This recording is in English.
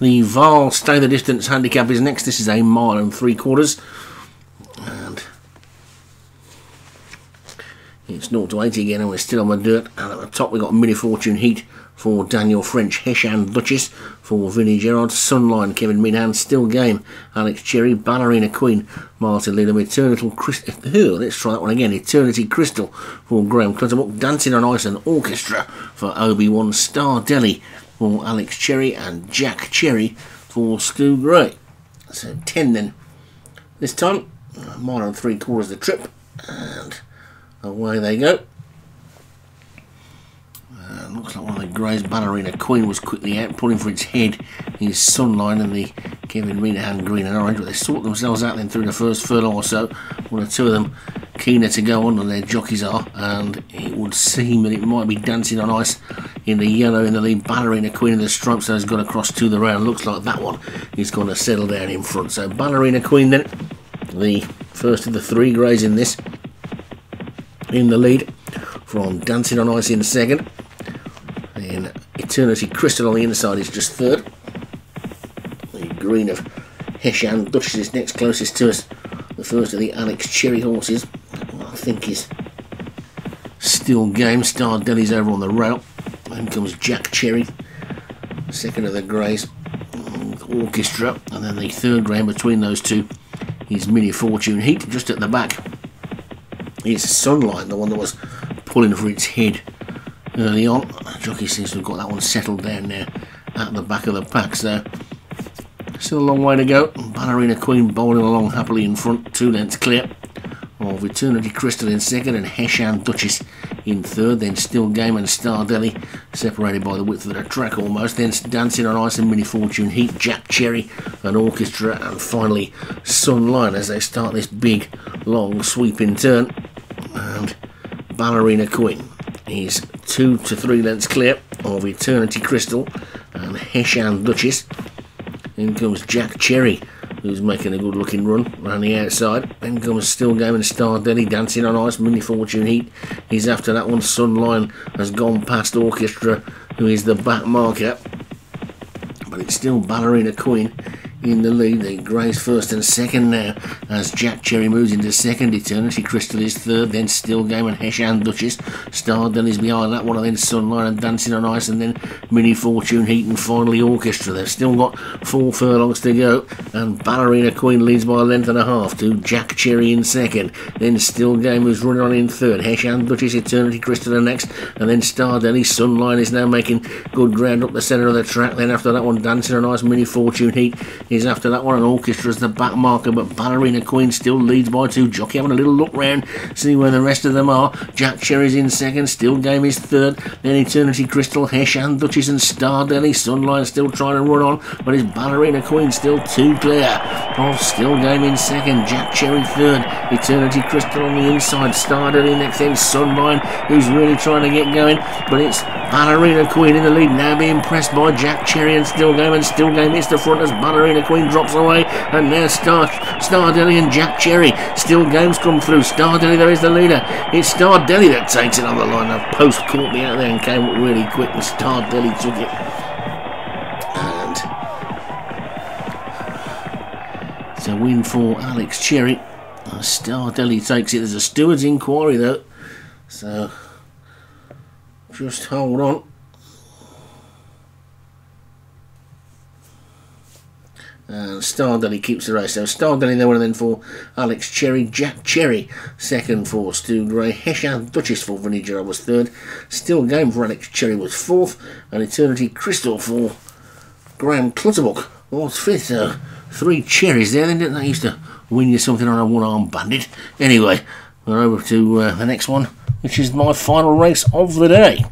The Vaal Stay the Distance handicap is next. This is a mile and three quarters. And it's 0 to 80 again, and we're still on the dirt. And at the top, we've got Mini Fortune Heat for Daniel French, Heshan Duchess for Vinnie Gerard, Sunline, Kevin Minahan, Still Game, Alex Cherry, Ballerina Queen, Martin Leader, Eternal Crystal. Let's try that one again. Eternity Crystal for Graham Clutterbuck, Dancing on Ice and Orchestra for Obi Wan, Star Delhi for Alex Cherry, and Jack Cherry for Stu Gray. So 10 then. This time, a mile and three quarters of the trip, and away they go. Uh, looks like one of the Grey's ballerina Queen was quickly out, pulling for its head in his Sunline and the Kevin Minahan Green and Orange, but they sort themselves out then through the first furlong or so. One or two of them keener to go on than their jockeys are, and it would seem that it might be dancing on ice in the yellow in the lead. Ballerina Queen in the stripes that has got across to the round. Looks like that one is going to settle down in front. So Ballerina Queen then, the first of the three greys in this, in the lead from Dancing on Ice in second. Then Eternity Crystal on the inside is just third. The green of Heshan Duchess is next closest to us. The first of the Alex Cherry horses, think is still game. Star Delhi's over on the rail. Then comes Jack Cherry, second of the Greys, Orchestra, and then the third grey between those two is Mini Fortune Heat just at the back. It's Sunline, the one that was pulling for its head early on. Jockey seems to have got that one settled down there at the back of the pack. So still a long way to go. Ballerina Queen bowling along happily in front, two lengths clear of Eternity Crystal in second and Heshan Duchess in third. Then Still Game and Star Delhi separated by the width of the track almost. Then Dancing on Ice and Mini Fortune Heat, Jack Cherry and Orchestra, and finally Sunline as they start this big, long, sweeping turn. And Ballerina Queen is two to three lengths clear of Eternity Crystal and Heshan Duchess. In comes Jack Cherry, who's making a good looking run around the outside. Then comes Still Game and Star Delhi dancing on ice, Mini Fortune Heat. He's after that one. Sunline has gone past Orchestra, who is the back marker. But it's still Ballerina Queen in the lead. The Greys first and second now as Jack Cherry moves into second. Eternity Crystal is third, then Still Game and Heshan Duchess. Star then is behind that one, and then Sunline and Dancing on Ice, and then Mini Fortune Heat, and finally Orchestra. They've still got four furlongs to go, and Ballerina Queen leads by a length and a half to Jack Cherry in second. Then Still Game who's running on in third. Heshan Duchess, Eternity Crystal are next, and then Star Sunline is now making good ground up the centre of the track. Then after that one, Dancing on Ice, Mini Fortune Heat is after that one, and Orchestra is the back marker, but Ballerina Queen still leads by two. Jockey having a little look round, see where the rest of them are. Jack Cherry's in second, Still Game is third, then Eternity Crystal, Heshan Duchess, and Star Delhi. Sunline still trying to run on, but it's Ballerina Queen still two clear. Of Still Game in second, Jack Cherry third, Eternity Crystal on the inside, Star Delhi next, then Sunline, who's really trying to get going, but it's Ballerina Queen in the lead, now being pressed by Jack Cherry and Still Game, and Still Game hits the front as Ballerina Queen drops away, and there's Star, Star and Jack Cherry. Still games come through. Star Delhi, there is the leader. It's Star Delhi that takes it on the line. The post caught me out there and came up really quick, and Star Delhi took it. And it's a win for Alex Cherry. Uh, Star Delhi takes it. There's a steward's inquiry though, so just hold on. And Star Delhi keeps the race. So Star Delhi there, and then for Alex Cherry, Jack Cherry, second for Stu Gray, Heshan Duchess for Vinnie Gerard was third, Still Game for Alex Cherry was fourth, and Eternity Crystal for Graham Clutterbuck was fifth. So three cherries there, then didn't they used to win you something on a one arm bandit? Anyway, we're over to uh, the next one, which is my final race of the day.